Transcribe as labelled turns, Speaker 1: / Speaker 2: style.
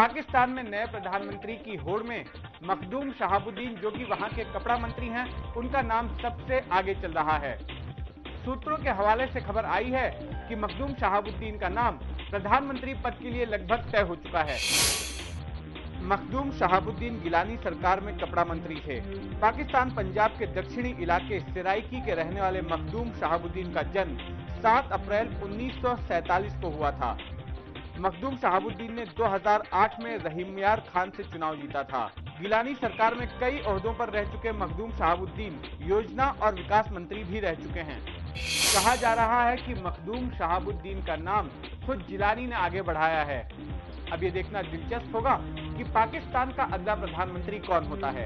Speaker 1: पाकिस्तान में नए प्रधानमंत्री की होड़ में मखदूम शहाबुद्दीन, जो कि वहाँ के कपड़ा मंत्री हैं, उनका नाम सबसे आगे चल रहा है। सूत्रों के हवाले से खबर आई है कि मखदूम शहाबुद्दीन का नाम प्रधानमंत्री पद के लिए लगभग तय हो चुका है। मखदूम शहाबुद्दीन गिलानी सरकार में कपड़ा मंत्री थे। पाकिस्तान पंजाब के दक्षिणी इलाके सिराइकी के रहने वाले मखदूम शहाबुद्दीन का जन्म 7 अप्रैल 1947 को हुआ था। मखदूम शहाबुद्दीन ने 2008 में रहीमयार खान से चुनाव जीता था। गिलानी सरकार में कई अहदों पर रह चुके मखदूम शहाबुद्दीन, योजना और विकास मंत्री भी रह चुके हैं। कहा जा रहा है कि मखदूम शहाबुद्दीन का नाम खुद जिलानी ने आगे बढ़ाया है। अब ये देखना दिलचस्प होगा कि पाकिस्तान का अगला प्रधानमंत्री कौन होता है।